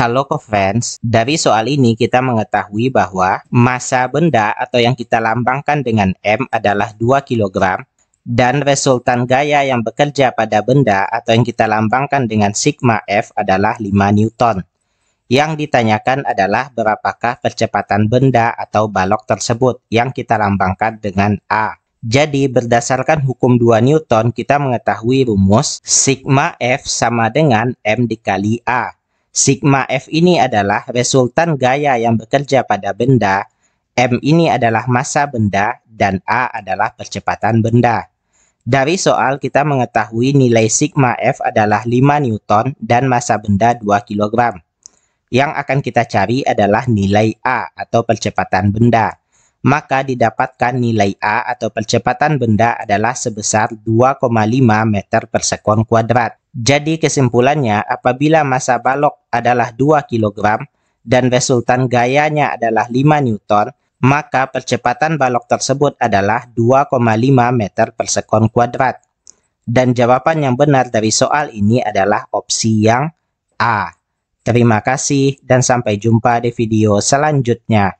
Halo co-friends, dari soal ini kita mengetahui bahwa massa benda atau yang kita lambangkan dengan M adalah 2 kg dan resultan gaya yang bekerja pada benda atau yang kita lambangkan dengan sigma F adalah 5 Newton. Yang ditanyakan adalah berapakah percepatan benda atau balok tersebut yang kita lambangkan dengan A. Jadi berdasarkan hukum 2 Newton kita mengetahui rumus sigma F sama dengan M dikali A Sigma F ini adalah resultan gaya yang bekerja pada benda, M ini adalah massa benda, dan A adalah percepatan benda. Dari soal kita mengetahui nilai sigma F adalah 5 Newton dan massa benda 2 kg. Yang akan kita cari adalah nilai A atau percepatan benda. Maka didapatkan nilai A atau percepatan benda adalah sebesar 2,5 meter per sekon kuadrat. Jadi kesimpulannya, apabila massa balok adalah 2 kg dan resultan gayanya adalah 5 Newton, maka percepatan balok tersebut adalah 2,5 meter per sekon kuadrat. Dan jawaban yang benar dari soal ini adalah opsi yang A. Terima kasih dan sampai jumpa di video selanjutnya.